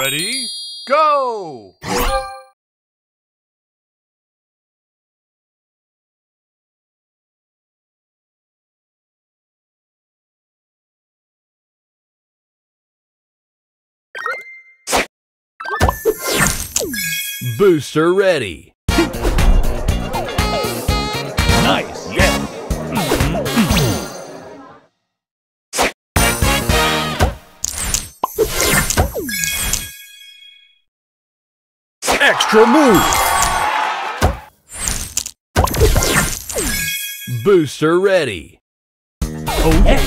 Ready, go! Booster ready. Extra move. Booster ready. Oh yeah.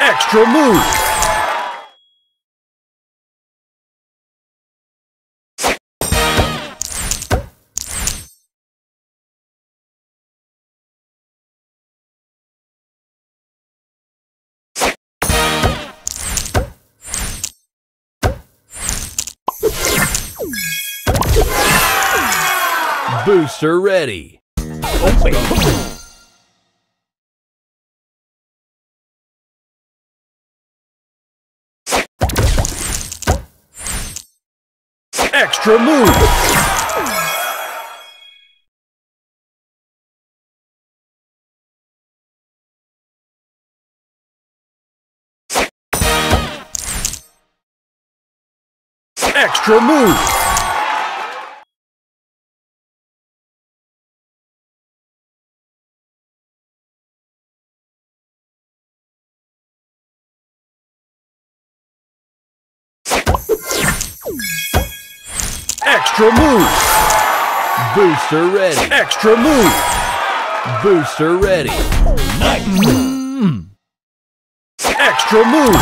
Extra move. Booster ready. Wait. Extra move. Extra move. Extra move. Booster ready. Extra move. Booster ready. Nice. Mm. Extra move.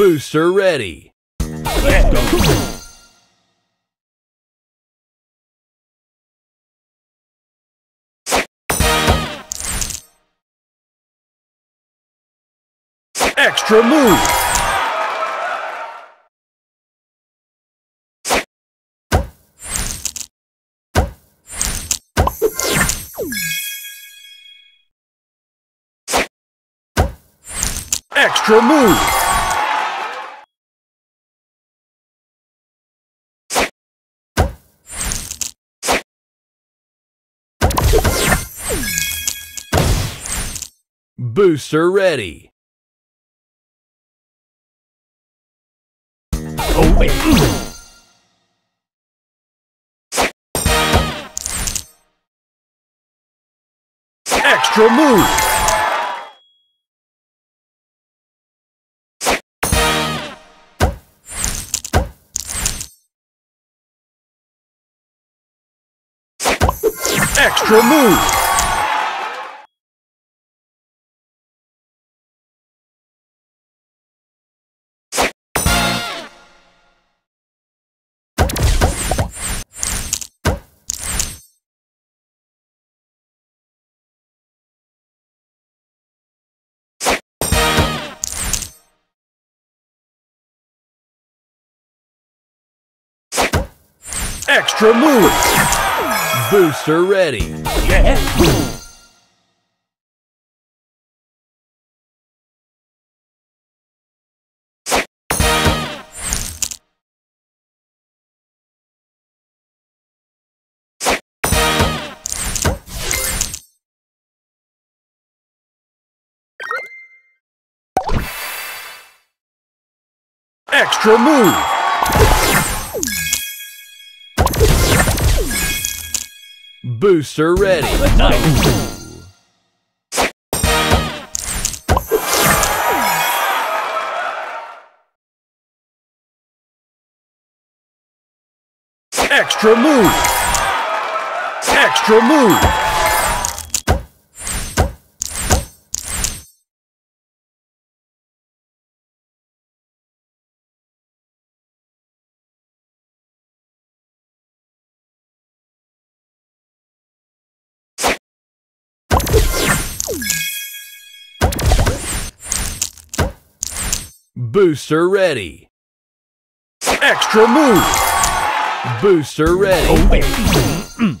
Booster ready. Let's go. Extra move. Extra move. Booster ready. Oh wait. Extra move. Extra move. Extra move. Booster ready. Yeah. Extra move. Booster ready. Nice. Extra move. Extra move. Booster ready. Extra move. Booster ready. Obey.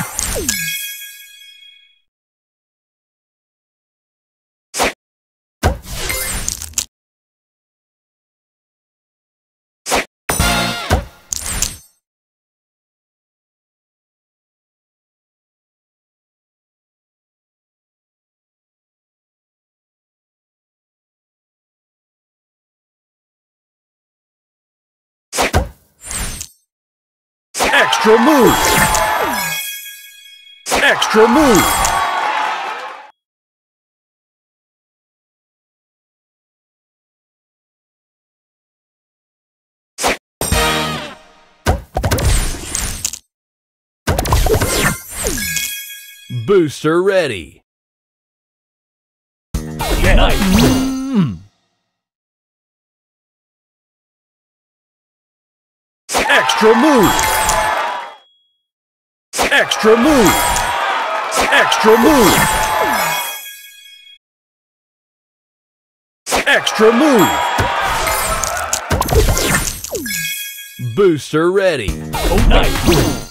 Extra move. Extra move. Booster ready. Nice. Extra move. Extra move. Extra move. Extra move. Booster ready. Oh, nice.